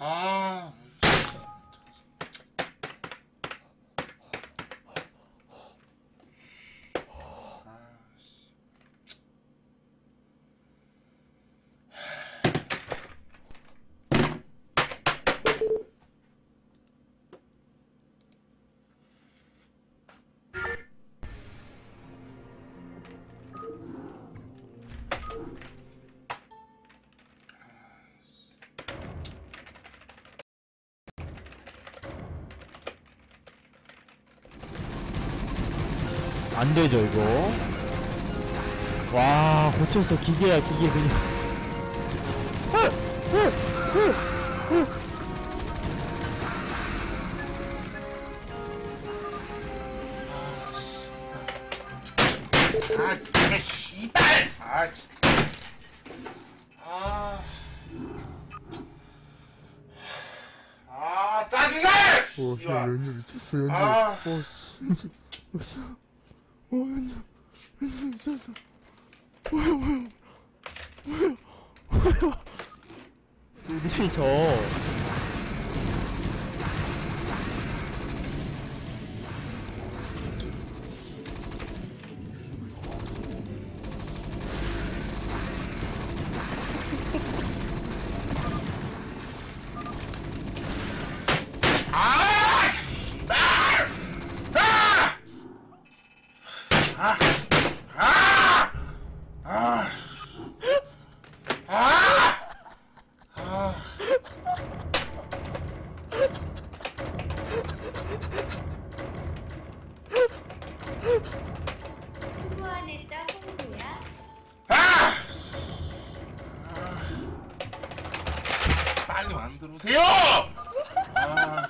Ah. 안 되죠, 이거. 와, 고쳤어. 기계야, 기계 그냥. 아, 진짜 씨발! 아, 진짜. 아. 아, 짜증나! 야, 연주 미쳤어, 연주. 아. 오, 씨, 연주. 미쳤어. 오, 연주. 연주 미쳤어. 뭐야, 뭐야. 님이 저. 빨리 만들어세요. 아,